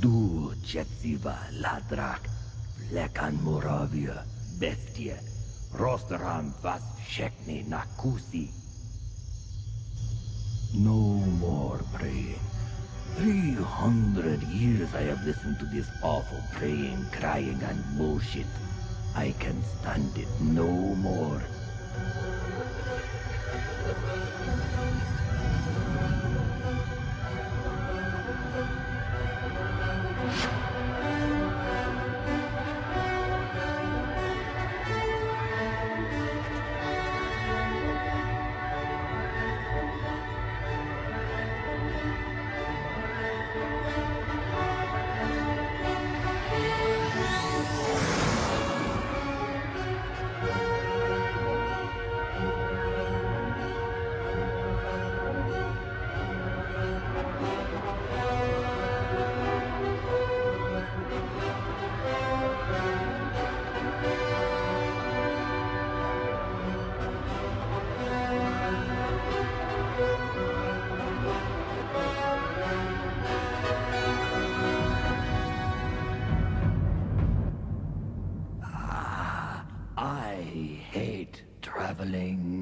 Du, Ladrak, Moravia, Rosteram, Vas, Nakusi. No more praying. Three hundred years I have listened to this awful praying, crying, and bullshit. I can stand it no more. I hate traveling.